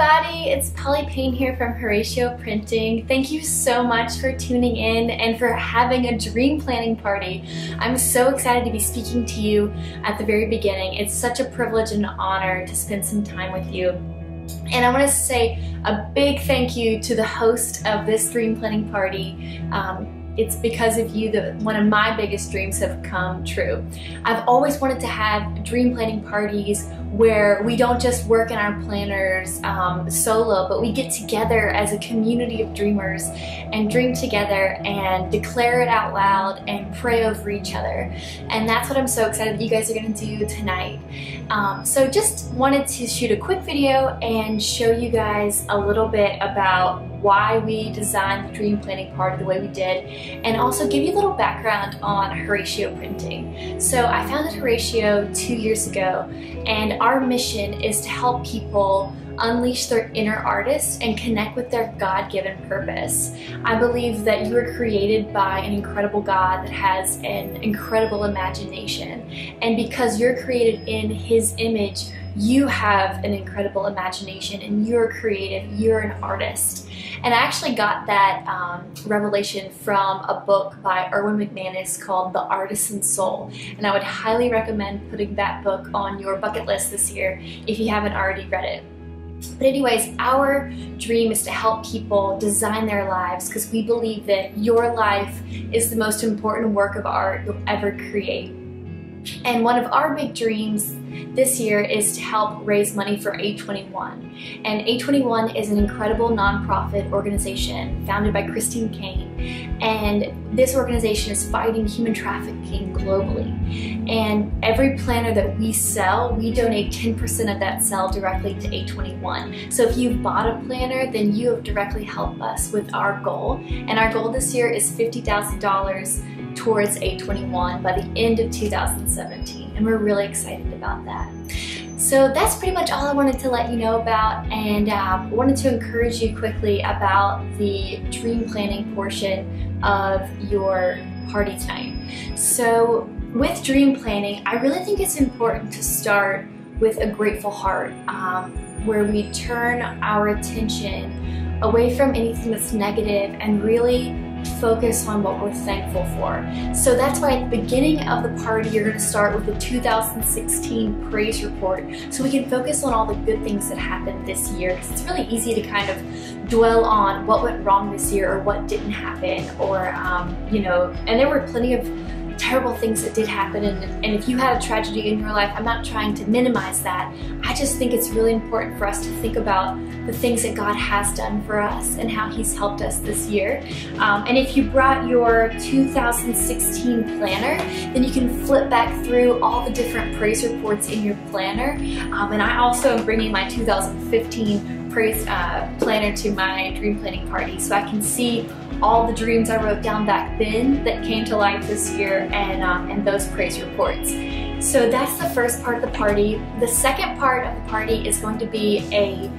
everybody, it's Polly Payne here from Horacio Printing. Thank you so much for tuning in and for having a dream planning party. I'm so excited to be speaking to you at the very beginning. It's such a privilege and honor to spend some time with you. And I want to say a big thank you to the host of this dream planning party. Um, it's because of you that one of my biggest dreams have come true. I've always wanted to have dream planning parties where we don't just work in our planners um, solo, but we get together as a community of dreamers and dream together and declare it out loud and pray over each other. And that's what I'm so excited that you guys are going to do tonight. Um, so just wanted to shoot a quick video and show you guys a little bit about why we designed the dream planning part the way we did and also give you a little background on Horacio printing. So I founded Horacio two years ago and our mission is to help people unleash their inner artist and connect with their God-given purpose. I believe that you were created by an incredible God that has an incredible imagination. And because you're created in his image, you have an incredible imagination and you're creative, you're an artist. And I actually got that um, revelation from a book by Erwin McManus called The Artisan Soul. And I would highly recommend putting that book on your bucket list this year if you haven't already read it. But anyways, our dream is to help people design their lives because we believe that your life is the most important work of art you'll ever create. And one of our big dreams this year is to help raise money for A21. And A21 is an incredible nonprofit organization founded by Christine Caine. And this organization is fighting human trafficking globally. And every planner that we sell, we donate 10% of that sale directly to A21. So if you've bought a planner, then you have directly helped us with our goal. And our goal this year is $50,000 towards A21 by the end of 2017 and we're really excited about that. So that's pretty much all I wanted to let you know about and uh, wanted to encourage you quickly about the dream planning portion of your party tonight. So with dream planning, I really think it's important to start with a grateful heart um, where we turn our attention away from anything that's negative and really focus on what we're thankful for. So that's why at the beginning of the party, you're gonna start with the 2016 praise report so we can focus on all the good things that happened this year because it's really easy to kind of dwell on what went wrong this year or what didn't happen or, um, you know, and there were plenty of terrible things that did happen and, and if you had a tragedy in your life, I'm not trying to minimize that. I just think it's really important for us to think about the things that God has done for us and how He's helped us this year. Um, and if you brought your 2016 planner, then you can flip back through all the different praise reports in your planner. Um, and I also am bringing my 2015 praise uh, planner to my dream planning party so I can see all the dreams I wrote down back then that came to life this year and, um, and those praise reports. So that's the first part of the party. The second part of the party is going to be a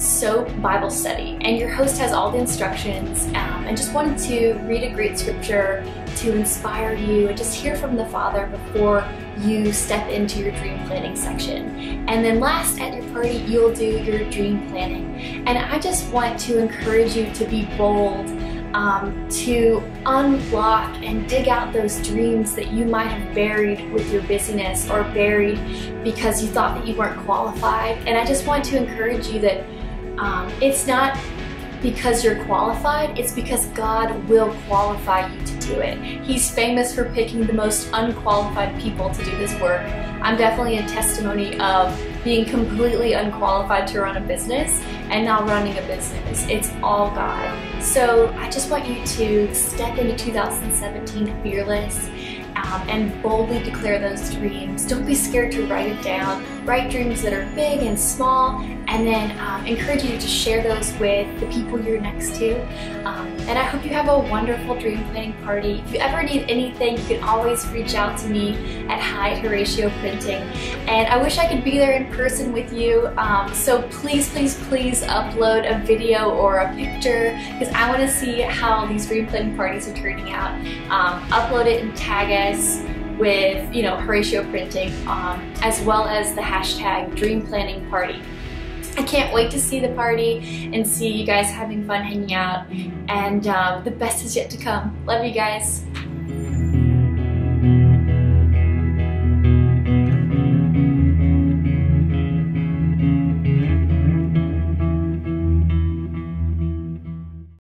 SOAP Bible study and your host has all the instructions um, and just wanted to read a great scripture to inspire you and just hear from the Father before you step into your dream planning section. And then last at your party, you'll do your dream planning. And I just want to encourage you to be bold um, to unlock and dig out those dreams that you might have buried with your busyness or buried because you thought that you weren't qualified. And I just want to encourage you that um, it's not because you're qualified, it's because God will qualify you to do it. He's famous for picking the most unqualified people to do his work. I'm definitely a testimony of being completely unqualified to run a business and now running a business. It's all God. So I just want you to step into 2017 fearless um, and boldly declare those dreams. Don't be scared to write it down. Write dreams that are big and small, and then um, encourage you to share those with the people you're next to. Um, and I hope you have a wonderful dream planning party. If you ever need anything, you can always reach out to me at Hi Horacio Printing. And I wish I could be there in person with you. Um, so please, please, please upload a video or a picture because I want to see how these dream planning parties are turning out. Um, upload it and tag us with, you know, Horacio Printing, um, as well as the hashtag Dream Planning Party. I can't wait to see the party and see you guys having fun hanging out. And um, the best is yet to come. Love you guys.